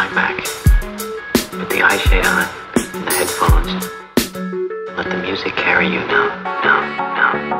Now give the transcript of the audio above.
Put the eye shade on and the headphones. Let the music carry you now, now, now.